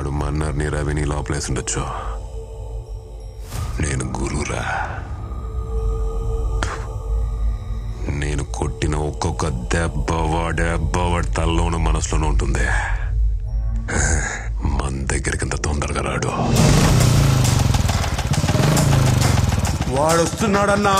ఆడు మన్నర్ని రవిని లోపలేసి ఉండొచ్చు. నేను గురురా నేను కొట్టిన ఒక్కొక్క దెబ్బ వాడెబ్బ వాడి తల్లోనూ మనసులోనూ ఉంటుంది. మన దగ్గరికి ఇంత తొందరగా రాడు. వాడు వస్తున్నాడన్నా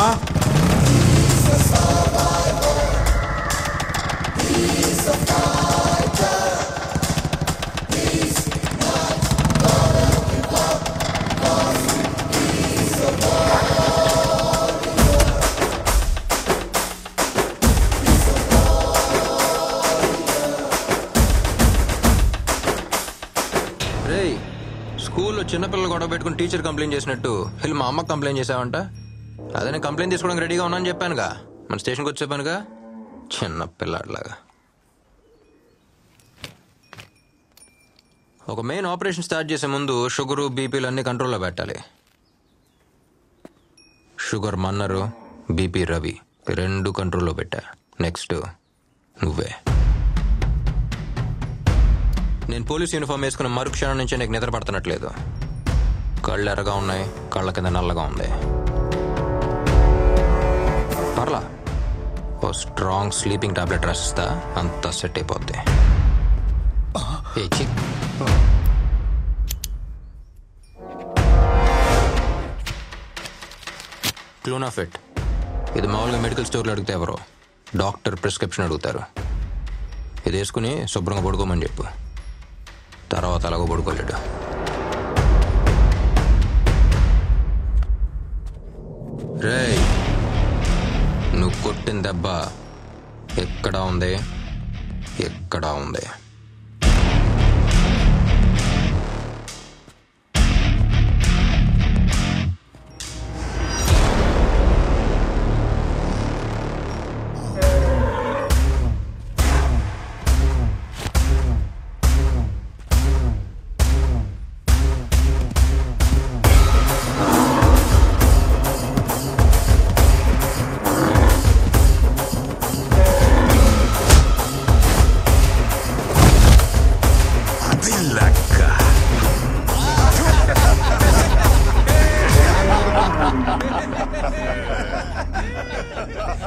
స్కూల్లో చిన్నపిల్లలు గొడవ పెట్టుకుని టీచర్ కంప్లైంట్ చేసినట్టు వీళ్ళు మా అమ్మకి కంప్లైంట్ చేసావంట. అదే నేను కంప్లైంట్ తీసుకోవడానికి రెడీగా ఉన్నాను చెప్పానుగా. మన స్టేషన్కి వచ్చి చెప్పానుగా. చిన్న పిల్లాడిలాగా. ఒక మెయిన్ ఆపరేషన్ స్టార్ట్ చేసే ముందు షుగరు బీపీలు అన్ని కంట్రోల్లో పెట్టాలి. షుగర్ మన్నరు బీపీ రవి రెండు కంట్రోల్లో పెట్టా. నెక్స్ట్ నువ్వే. నేను పోలీస్ యూనిఫామ్ వేసుకున్న మరుక్షణం నుంచి నీకు నిద్ర పడుతున్నట్లేదు. కళ్ళు ఎర్రగా ఉన్నాయి కళ్ళ కింద నల్లగా ఉంది. పర్లా ఓ స్ట్రాంగ్ స్లీపింగ్ టాబ్లెట్ రాసిస్తా అంతా సెట్ అయిపోద్ది. ఏ క్లూనాఫిట్ ఇది మామూలుగా మెడికల్ స్టోర్లో అడిగితే ఎవరో. డాక్టర్ ప్రిస్క్రిప్షన్ అడుగుతారు. ఇది వేసుకుని శుభ్రంగా పడుకోమని చెప్పు. తర్వాత అలాగో పడుకోలేడు. రేయ్ నువ్వు కొట్టిన దెబ్బ ఎక్కడ ఉంది? ఎక్కడ ఉంది?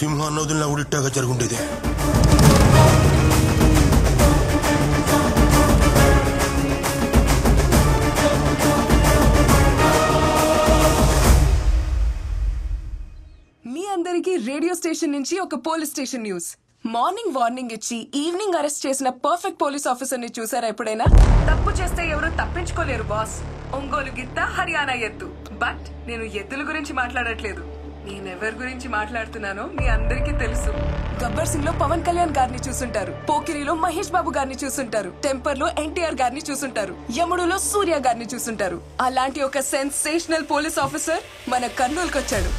సింహాన్ని వదిలిన ఉడిట్టాగా జరుగుండేది. మీ అందరికీ రేడియో స్టేషన్ నుంచి ఒక police station news. Morning warning ఇచ్చి ఈవినింగ్ అరెస్ట్ చేసిన పర్ఫెక్ట్ పోలీస్ ఆఫీసర్ని చూసారా ఎప్పుడైనా? తప్పు చేస్తే ఎవరు తప్పించుకోలేరు బాస్. ఒంగోలు గిత్త హర్యానా ఎద్దు. బట్ నేను ఎద్దుల గురించి మాట్లాడట్లేదు. నేనెవరి గురించి మాట్లాడుతున్నానో మీ అందరికీ తెలుసు. గబ్బర్ సింగ్లో పవన్ కళ్యాణ్ గారిని చూసుంటారు. పోకిరిలో మహేష్ బాబు గారిని చూసుంటారు. టెంపర్లో ఎన్టీఆర్ గారిని చూసుంటారు. యముడులో సూర్య గారిని చూసుంటారు. అలాంటి ఒక సెన్సేషనల్ పోలీస్ ఆఫీసర్ మన కర్నూలుకి వచ్చాడు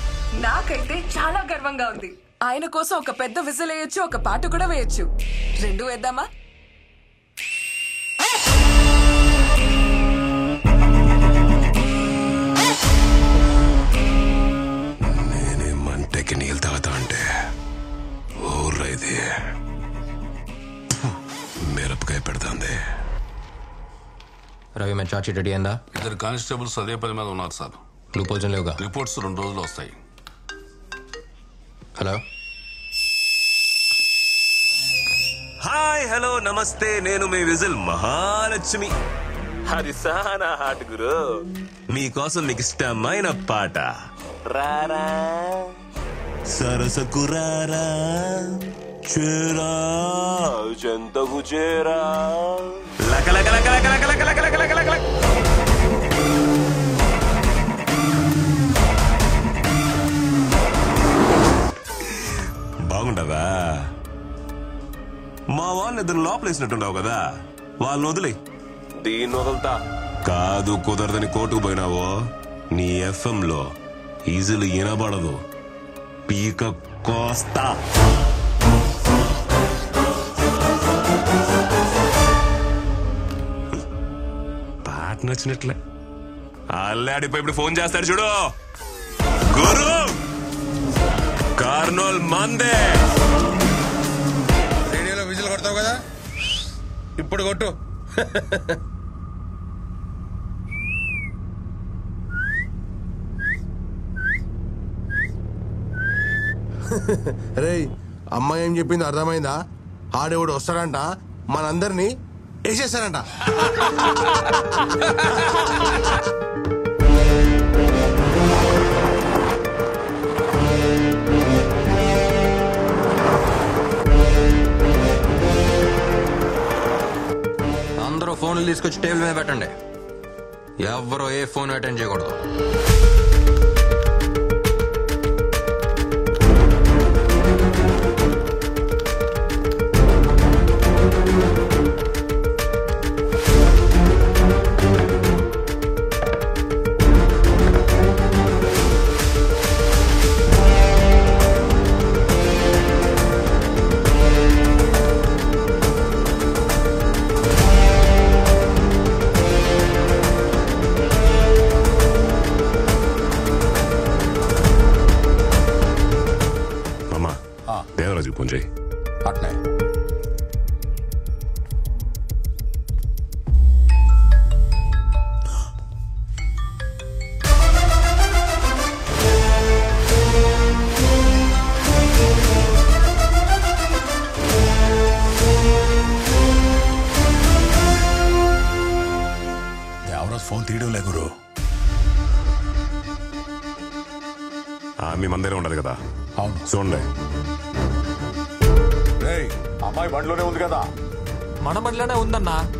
నాకైతే చాలా గర్వంగా ఉంది. ఆయన కోసం ఒక పెద్ద విజిల్ వేయొచ్చు ఒక పాట కూడా వేయొచ్చు. రెండు వేద్దామా? ఇది మిరపకాయ పెడుతుంది రవి మీద చార్జ్ షీట్ రెడీ అయిందా ఇద్దరు కానిస్టేబుల్స్ అదే పని మీద ఉన్నారు సార్ లూపోల్స్ లేవుగా రిపోర్ట్స్ రెండు రోజులు వస్తాయి హలో హాయ్ హలో నమస్తే నేను మీ విజిల్ మహాలక్ష్మి అది సానా హాట్ గురు మీకోసం మీకు ఇష్టమైన పాట రారా సరసకు రారా చేరా చెంతకు చేరా లక లక లక లక లక లక లక లక లక లక లక బాగుండదా? మా వాళ్ళని ఇద్దరు లోపలేసినట్టున్నావు కదా? వాళ్ళని వదిలే దీన్ని వదులుతా. కాదు కుదరదని కోర్టుకు పోయినావో? నీ ఎఫ్ఎం లో ఈజీలు వినబడదు. పీక కోస్తా. పాట నచ్చినట్లే. అల్లాడిపోయి ఇప్పుడు ఫోన్ చేస్తాడు చూడు. గురు! కార్నోల్ మందే! రేడియోలో విజిల్ కొడతావు కదా? ఇప్పుడు కొట్టు. రేయ్ అమ్మాయి ఏం చెప్పింది అర్థమైందా? ఆడేవాడు వస్తాడంట. మనందరినీ వేసేసారంట. అందరూ ఫోన్లు తీసుకొచ్చి టేబుల్ మీద పెట్టండి. ఎవరో ఏ ఫోన్ అటెండ్ చేయకూడదు. సంజయ్ అట్నే ఫోన్ మీ మందిరం ఉండదు కదా. అవును. చూడండి. అమ్మాయి బండిలోనే ఉంది కదా. మన బండిలోనే ఉందన్నా.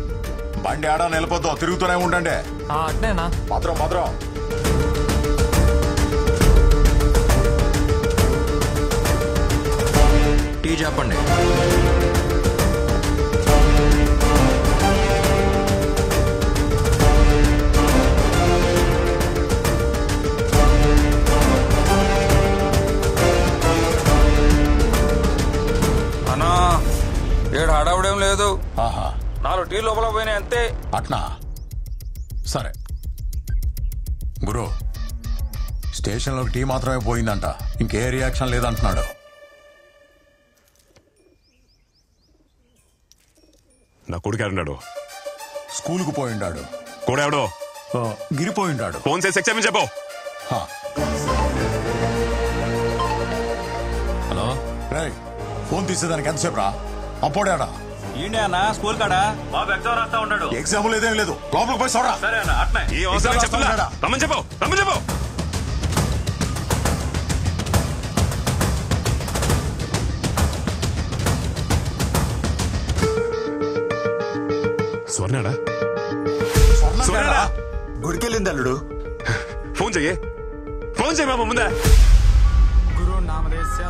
బండి ఆడా నిలబొద్దాం తిరుగుతూనే ఉండండి. అట్నేనా? భద్రం భద్రం. టీ చెప్పండి టీ లోపల పోయినాయి అంతే. అట్నా సరే. గురు స్టేషన్లోకి టీ మాత్రమే పోయిందంట. ఇంకే రియాక్షన్ లేదంటున్నాడు. నా కొడుకు ఎవరున్నాడు స్కూల్కు పోయిండాడు. కూడా ఎవడో ఆ, గిరిపోయిండాడు. ఫోన్ చేసి ఎక్సామని చెప్పు. హలో? రేయ్ ఫోన్ తీసేదానికి ఎంతసేపు రా అప్పుడేడా? ఏంటి అన్న? స్కూల్ కాడా? బాబు ఎగ్జామ్ రాస్తా ఉన్నాడు. ఎగ్జామ్ లేదేం లేదు. లోపలికి పోయి చూడరా సరే అన్న అట్నే. ఈ అవసరం ఎగ్జామ్ చెప్పులా రాస్తాడా? రమ్మని చెప్పు రమ్మని చెప్పు. స్వర్ణాడా? స్వర్ణాడా? గుడికెళ్ళింది అల్లుడు. ఫోన్ చెయ్యి. ఫోన్ చెయ్యి బాబు ముందే. గురు నామదేశ్య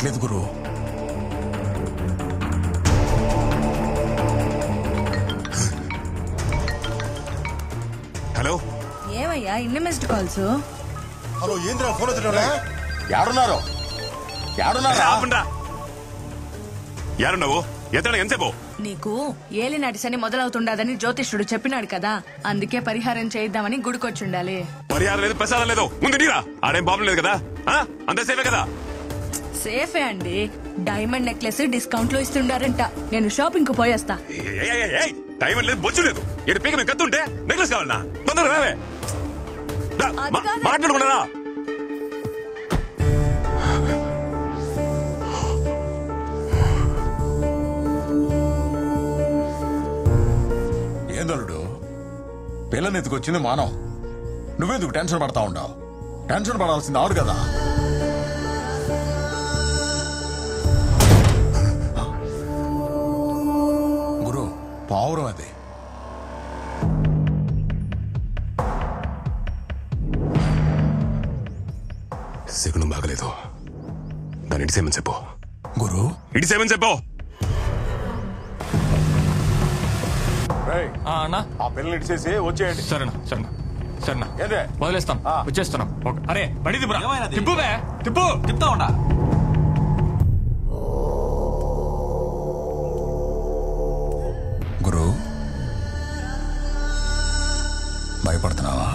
చేయట్లేదు గురు. హలో. ఏమయ్యా ఇన్ని మిస్డ్ కాల్స్ హలో ఏంద్రా ఫోన్ వచ్చిన యాడున్నారు? యాడున్నారు? ఆపండ్రా. నీకు ఏలినాటి శని మొదలవుతుండదని జ్యోతిష్యుడు చెప్పినాడు కదా. అందుకే పరిహారం చేయిద్దామని గుడికొచ్చుండాలి. పరిహారం లేదు ప్రసాదం లేదు. ముందు నీరా. ఆడేం ప్రాబ్లం లేదు కదా? అంత సేవే కదా? సేఫే అండి. డైమండ్ నెక్లెస్ డిస్కౌంట్లో ఇస్తుండారంట. నేను షాపింగ్కు పోయేస్తా టైం లేదు బొచ్చు లేదు. ఎటు పీక మేము కత్తుంటే నెక్లెస్ కావాలనా తొందరగా రావే. మాట్లాడుకున్నారా ఏందలుడు పిల్లని ఎత్తుకొచ్చింది మానవ్. నువ్వెందుకు టెన్షన్ పడతా ఉండవు టెన్షన్ పడాల్సింది ఆడు కదా. పావురం అది. శకునం బాగలేదు. దాన్ని ఇడిసేమని చెప్పు. గురు. ఇడిసేమని చెప్పు. అన్నా. ఆ వచ్చేయండి. సరేనా సరేనా సరేనా. ఏందే? వదిలేస్తాం. ఆ. వచ్చేస్తున్నాం. ఓకే. అరే బండి తిప్పురా తిప్పు తిప్పు తిప్పుతా ఉండా? గురు